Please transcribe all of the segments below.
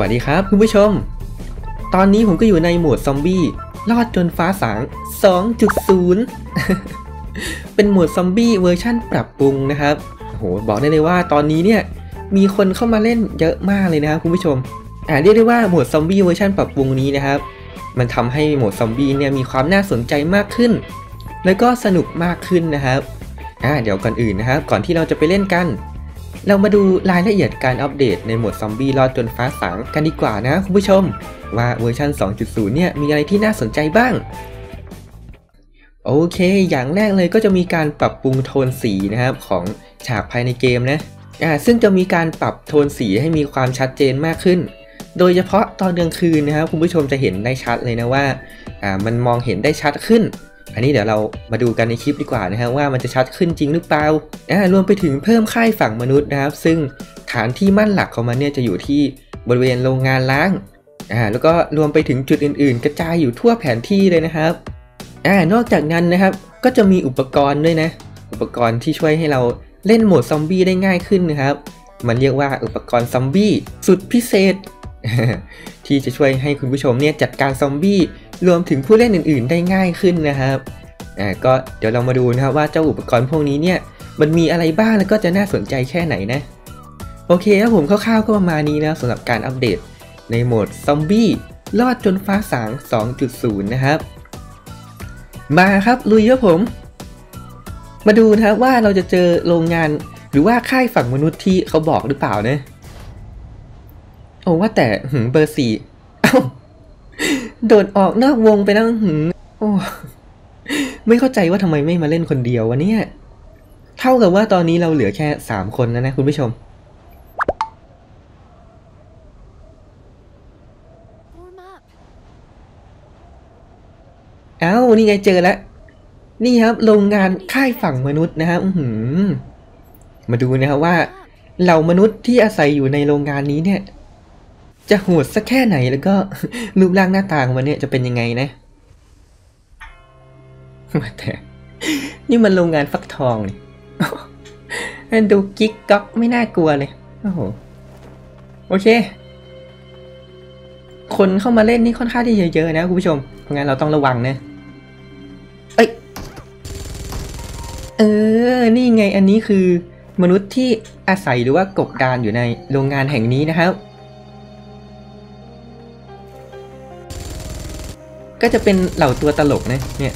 วัสดีครับคุณผู้ชม ตอนนี้ผมก็อยู่ในโหมดซอมบี้รอดจนฟ้าสาง 2.0 เป็นโหมดซอมบี้เวอร์ชั่นปรับปรุงนะครับโอ้โหบอกได้เลยว่าตอนนี้เนี่ยมีคนเข้ามาเล่นเยอะมากเลยนะครับคุณผู้ชมอ่าเรียกได้ว่าโหมดซอมบี้เวอร์ชันปรับปรุงนี้นะครับ มันทำให้โหมดซอมบี้เนี่ยมีความน่าสนใจมากขึ้น แล้วก็สนุกมากขึ้นนะครับอ่าเดี๋ยวก่อนอื่นนะครับ ก่อนที่เราจะไปเล่นกัน เรามาดูรายละเอียดการอัปเดตในโหมดซอมบี้รอดจนฟ้าสางกันดีกว่านะคุณผู้ชม ว่าเวอร์ชัน2.0 เนี่ยมีอะไรที่น่าสนใจบ้าง โอเค อย่างแรกเลยก็จะมีการปรับปรุงโทนสีนะครับของฉากภายในเกมนะอ่าซึ่งจะมีการปรับโทนสีให้มีความชัดเจนมากขึ้น โดยเฉพาะตอนกลางคืนนะครับคุณผู้ชมจะเห็นได้ชัดเลยนะว่าอ่ามันมองเห็นได้ชัดขึ้น อันนี้เดี๋ยวเรามาดูกันในคลิปดีกว่านะครับว่ามันจะชัดขึ้นจริงหรือเปล่าอ่ารวมไปถึงเพิ่มค่ายฝั่งมนุษย์นะครับ ซึ่งฐานที่มั่นหลักของมันเนี่ยจะอยู่ที่บริเวณโรงงานล้างอ่าแล้วก็รวมไปถึงจุดอื่น ๆ กระจายอยู่ทั่วแผนที่เลยนะครับอ่านอกจากนั้นนะครับก็จะมีอุปกรณ์ด้วยนะ อุปกรณ์ที่ช่วยให้เราเล่นโหมดซอมบี้ได้ง่ายขึ้นนะครับ มันเรียกว่าอุปกรณ์ซอมบี้สุดพิเศษ ที่จะช่วยให้คุณผู้ชมเนี่ยจัดการซอมบี้ รวมถึงผู้เล่นอื่น ๆ ได้ง่ายขึ้นนะครับอ่าก็เดี๋ยวเรามาดูนะครับว่าเจ้าอุปกรณ์พวกนี้เนี่ยมันมีอะไรบ้างแล้วก็จะน่าสนใจแค่ไหนนะโอเคครับผมคร่าวๆก็ประมาณนี้นะสำหรับการอัปเดตในโหมดซอมบี้รอดจนฟ้าสาง 2.0 นะครับ มาครับลุยครับผม มาดูนะครับว่าเราจะเจอโรงงานหรือว่าค่ายฝั่งมนุษย์ที่เขาบอกหรือเปล่านะ โอ้ว่าแต่หืมเบอร์สี่เอ้า โดดออกนอกวงไปแล้วหืมโอ้ไม่เข้าใจว่าทำไมไม่มาเล่นคนเดียววะเนี่ย เท่ากับว่าตอนนี้เราเหลือแค่สามคนแล้วนะคุณผู้ชม เอ้า นี่ไงเจอแล้ว นี่ครับโรงงานค่ายฝั่งมนุษย์นะครับมาดูนะครับว่า เหล่ามนุษย์ที่อาศัยอยู่ในโรงงานนี้เนี่ย จะโหดสักแค่ไหนแล้วก็รูปร่างหน้าตาของมันเนี่ยจะเป็นยังไงนะว่าแต่นี่มันโรงงานฟักทองนี่ดูกิ๊กก๊อกไม่น่ากลัวเลย โอ้โห โอเค คนเข้ามาเล่นนี่ค่อนข้างที่เยอะนะคุณผู้ชม เพราะงั้นเราต้องระวังนะเอ้ย เออ นี่ไงอันนี้คือมนุษย์ที่อาศัยหรือว่ากบดานอยู่ในโรงงานแห่งนี้นะครับ ก็จะเป็นเหล่าตัวตลกนะเนี่ย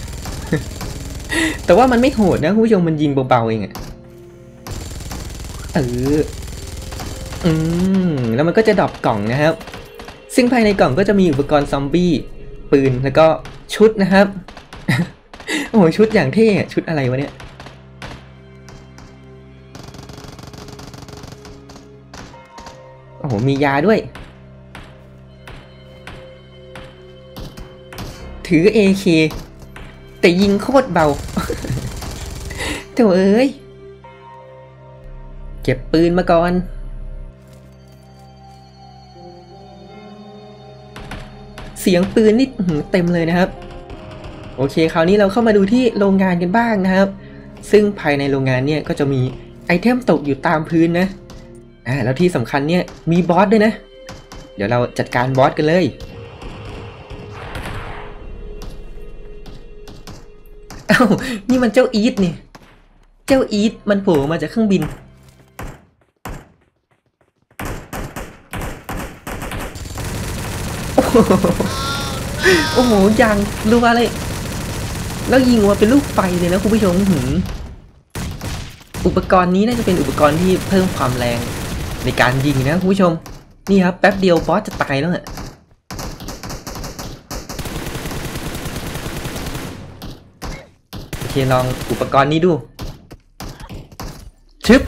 แต่ว่ามันไม่โหดนะคุณผู้ชมมันยิงเบาๆเองอะเอออืมแล้วมันก็จะดรอปกล่องนะครับ ซึ่งภายในกล่องก็จะมีอุปกรณ์ซอมบี้ปืนแล้วก็ชุดนะครับ โอ้โหชุดอย่างเท่ชุดอะไรวะเนี่ยโอ้โหมียาด้วย ถือ AK แต่ยิงโคตรเบาโถ่เอ้ย เก็บปืนมาก่อน เสียงปืนนี่เต็มเลยนะครับ โอเค คราวนี้เราเข้ามาดูที่โรงงานกันบ้างนะครับ ซึ่งภายในโรงงานเนี่ยก็จะมีไอเทมตกอยู่ตามพื้นนะ อ่า แล้วที่สำคัญเนี่ยมีบอสด้วยนะ เดี๋ยวเราจัดการบอสกันเลย อ้านี่มันเจ้าอีทนี่ เจ้าอีทมันโผล่มาจากเครื่องบิน โอ้โหโอ้โหยังรัวเลย แล้วยิงมาเป็นลูกไฟเลยนะคุณผู้ชมหืออุปกรณ์นี้น่าจะเป็นอุปกรณ์ที่เพิ่มความแรงในการยิงนะคุณผู้ชม นี่ครับแป๊บเดียวบอสจะตายแล้วอะโอ เคลองอุปกรณ์นี้ดู ชึบ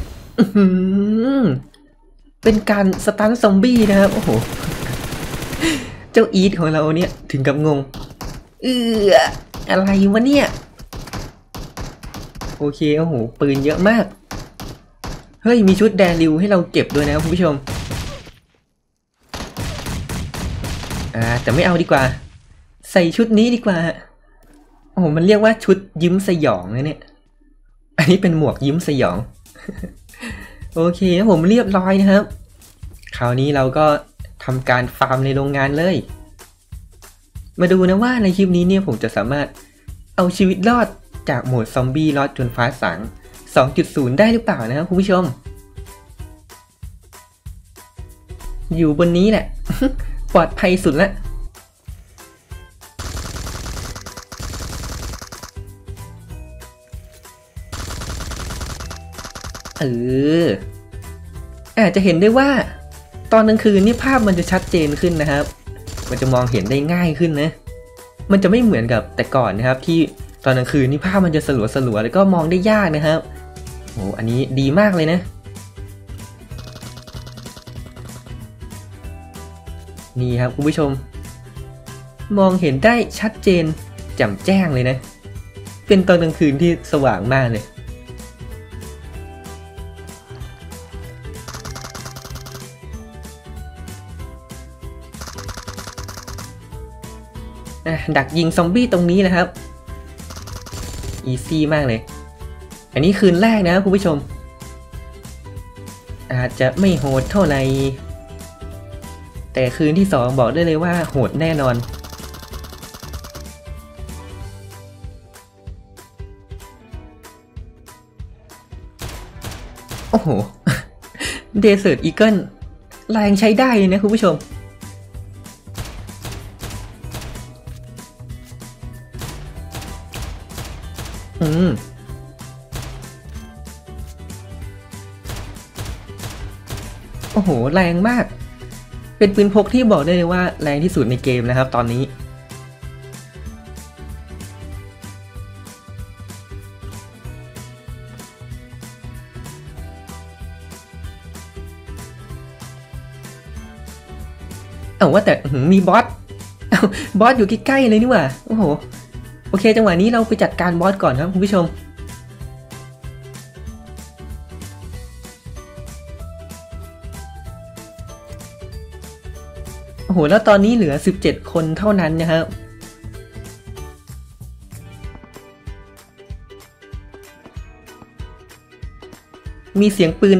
เป็นการสตันซอมบี้นะครับ โอ้โห เจ้าอีทของเราเนี่ย ถึงกับงง เอออะไรวะเนี่ย โอเค โอ้โห ปืนเยอะมาก เฮ้ย มีชุดแดริวให้เราเก็บด้วยนะคุณผู้ชม อ่า แต่ไม่เอาดีกว่า ใส่ชุดนี้ดีกว่า โอ้โหมันเรียกว่าชุดยิ้มสยองนะเนี่ย อันนี้เป็นหมวกยิ้มสยอง โอเคครับผมเรียบร้อยนะครับ คราวนี้เราก็ทำการฟาร์มในโรงงานเลย มาดูนะว่าในคลิปนี้เนี่ยผมจะสามารถเอาชีวิตรอดจากโหมดซอมบี้รอดจนฟ้าสาง2.0 ได้หรือเปล่านะครับคุณผู้ชม อยู่บนนี้แหละ ปลอดภัยสุดละ เอออาจจะเห็นได้ว่า ตอนกลางคืนนี่ภาพมันจะชัดเจนขึ้นนะครับ มันจะมองเห็นได้ง่ายขึ้นนะ มันจะไม่เหมือนกับแต่ก่อนนะครับ ที่ตอนกลางคืนนี่ภาพมันจะสลัวสลัวๆแล้วก็มองได้ยากนะครับโอ้อันนี้ดีมากเลยนะ นี่ครับคุณผู้ชม มองเห็นได้ชัดเจนแจ่มแจ้งเลยนะ เป็นตอนกลางคืนที่สว่างมากเลย ดักยิงซอมบี้ตรงนี้นะครับอีซี่มากเลย อันนี้คืนแรกนะคุณผู้ชม อาจจะไม่โหดเท่าไหร่แต่คืนที่สองบอกได้เลยว่าโหดแน่นอน โอ้โห เดซ e ร์ t อีเกิลแรงใช้ได้นะคุณผู้ชม อืมโอ้โห แรงมาก เป็นปืนพกที่บอกได้เลยว่าแรงที่สุดในเกมนะครับตอนนี้ เอาว่าแต่มีบอสบอสอยู่ใกล้ๆเลยนี่หว่า โอ้โห โอเค จังหวะนี้เราไปจัดการบอสก่อนครับคุณผู้ชม โอ้โห แล้วตอนนี้เหลือ 17 คนเท่านั้นนะครับมีเสียงปืน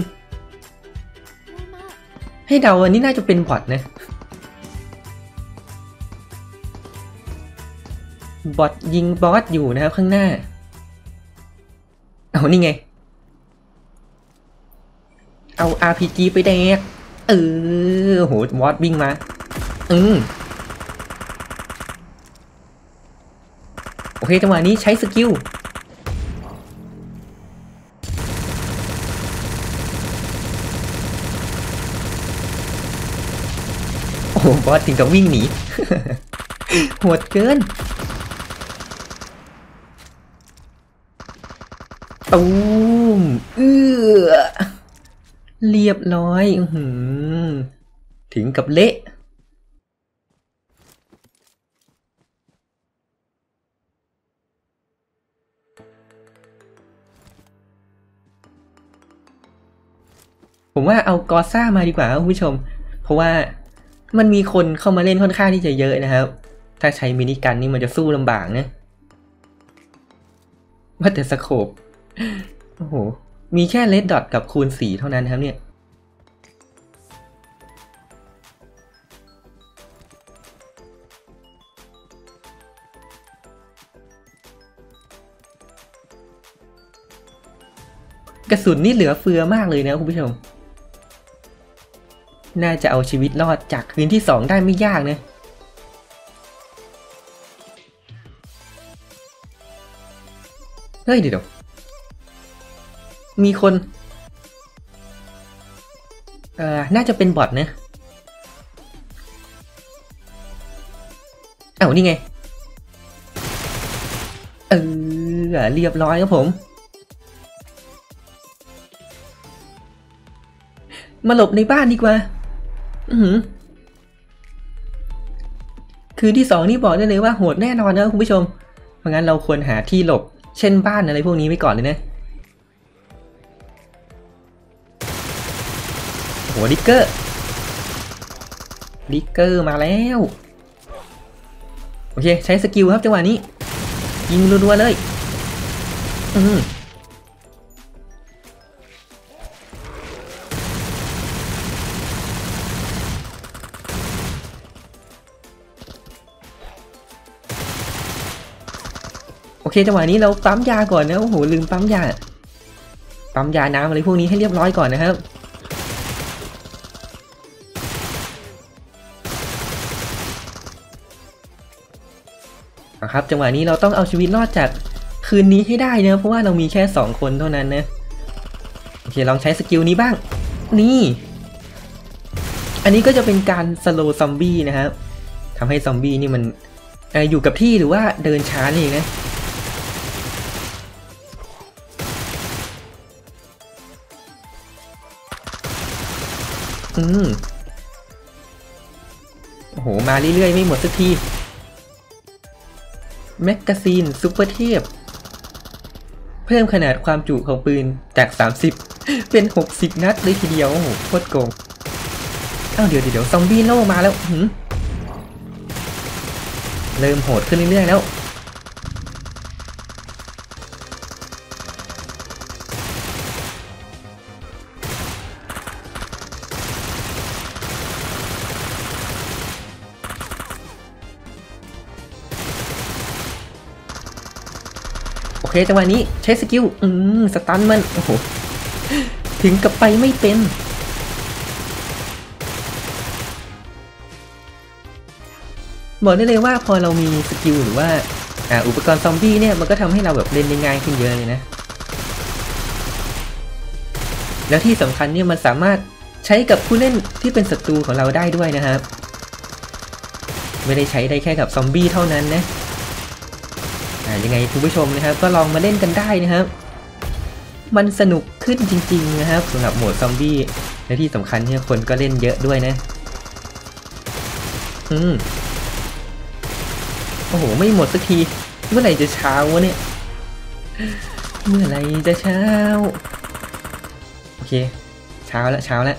ให้เดาอันนี้น่าจะเป็น bot นะ bot ยิง boss อยู่นะครับข้างหน้า เอานี่ไง เอา RPG ไปแดก เออโห boss วิ่งมา อืมโอเคจังหวะนี้ใช้ skillโอ้โหบอสถึงกับวิ่งหนีโหดเกิน ตูมเอื้อเรียบร้อยหือถึงกับเละผมว่าเอากอซ่ามาดีกว่าครับคุณผู้ชม เพราะว่ามันมีคนเข้ามาเล่นค่อนข้างที่จะเยอะนะครับ ถ้าใช้มินิกันนี่มันจะสู้ลำบากนะว่าแต่สโคป โอ้โห มีแค่เลดดอทกับคูณสีเท่านั้นครับเนี่ย กระสุนนี่เหลือเฟือมากเลยนะคุณผู้ชม น่าจะเอาชีวิตรอดจากคืนที่สองได้ไม่ยากนะเฮ้ยเดี๋ยว มีคนเอ่อน่าจะเป็นบอทนะเอ้านี่ไง เออเรียบร้อยครับผม มาหลบในบ้านดีกว่า อือหือที่สองนี่บอกได้เลยว่าโหดแน่นอนนะคุณผู้ชม เพราะงั้นเราควรหาที่หลบ เช่นบ้านอะไรพวกนี้ไว้ก่อนเลยนะ โห digger digger มาแล้ว โอเค ใช้สกิลครับจังหวะนี้ ยิงรัวๆเลย อืมโอเคจังหวะนี้เราปั๊มยาก่อนนะโอ้โหลืมปั๊มยาปั๊มยาน้ำอะไรพวกนี้ให้เรียบร้อยก่อนนะครับ นะครับจังหวะนี้เราต้องเอาชีวิตรอดจากคืนนี้ให้ได้นะเพราะว่าเรามีแค่ 2 คนเท่านั้นนะโอเคลองใช้สกิลนี้บ้าง นี่ อันนี้ก็จะเป็นการสโลซอมบี้นะครับทำให้ซอมบี้นี่มันออยู่กับที่หรือว่าเดินช้านี่เองนะอืมโอ้โห มาเรื่อยๆ ไม่หมดสักที magazine ซูเปอร์เทพ เพิ่มขนาดความจุของปืนจาก 30 เป็น 60 นัดเลยทีเดียว โอ้โหโคตรโกงเอ้าเดี๋ยวเดี๋ยวซอมบี้โผล่มาแล้วเริ่มโหดขึ้นเรื่อยๆแล้ว เคจังหวะนี้ใช้ skill อืม stun มัน โอ้โห ถึงกับไปไม่เป็น บอกได้เลยว่าพอเรามี skill หรือว่าอ่าอุปกรณ์ซอมบี้เนี่ย มันก็ทำให้เราแบบเล่นได้ง่ายขึ้นเยอะเลยนะ แล้วที่สำคัญเนี่ยมันสามารถใช้กับผู้เล่นที่เป็นศัตรูของเราได้ด้วยนะครับ ไม่ได้ใช้ได้แค่กับซอมบี้เท่านั้นนะ ยังไงคุณผู้ชมนะครับ ก็ลองมาเล่นกันได้นะครับ มันสนุกขึ้นจริง ๆ นะครับสำหรับโหมดซอมบี้และที่สำคัญเนี่ยคนก็เล่นเยอะด้วยนะ อืมโอ้โห ไม่หมดสักที เมื่อไหร่จะเช้าวะเนี่ย เมื่อไหร่จะเช้า โอเค เช้าแล้วเช้าแล้ว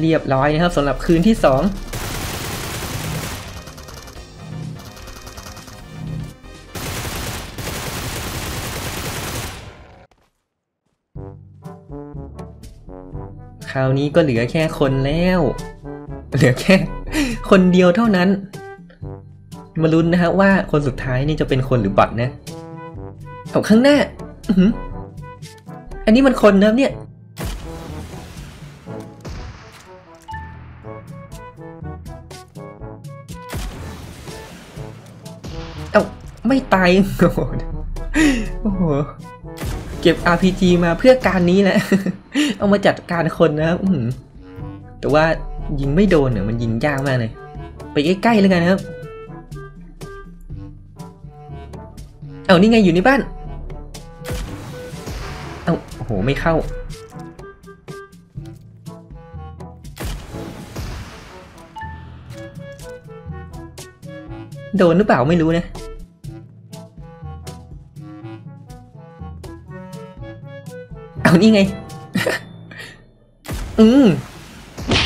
เรียบร้อยนะครับสำหรับคืนที่สอง ราวนี้ก็เหลือแค่คนแล้ว เหลือแค่ คนเดียวเท่านั้น มาลุ้นนะฮะว่าคนสุดท้ายนี่จะเป็นคนหรือบอทนะเอาข้างหน้าอันนี้มันคนนะเนี่ยเอ้าไม่ตายโอ้โหโอ้โห เก็บ RPG มาเพื่อการนี้แหละ เอามาจัดการคนนะครับแต่ว่ายิงไม่โดนเนี่ยมันยิงยากมากเลย ไปใกล้ๆแล้วกันนะครับ เอานี่ไงอยู่ในบ้าน เอาโอ้โหไม่เข้า โดนหรือเปล่าไม่รู้นะเอานี่ไง อืม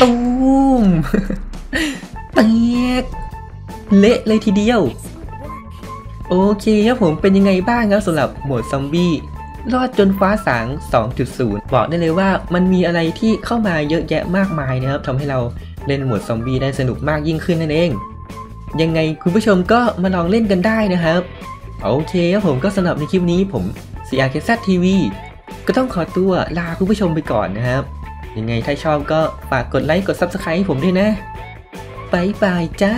ตูมแตกเละเลยทีเดียว โอเคครับผมเป็นยังไงบ้างครับสำหรับโหมดซอมบี้รอดจนฟ้าสาง 2.0 บอกได้เลยว่ามันมีอะไรที่เข้ามาเยอะแยะมากมายนะครับทำให้เราเล่นโหมดซอมบี้ได้สนุกมากยิ่งขึ้นนั่นเอง ยังไงคุณผู้ชมก็มาลองเล่นกันได้นะครับ โอเคครับผมก็สำหรับในคลิปนี้ผม CRKZ TV ก็ต้องขอตัวลาคุณผู้ชมไปก่อนนะครับ ยังไงถ้าชอบก็ฝากกดไลค์กด Subscribe ให้ผมด้วยนะบายบายจ้า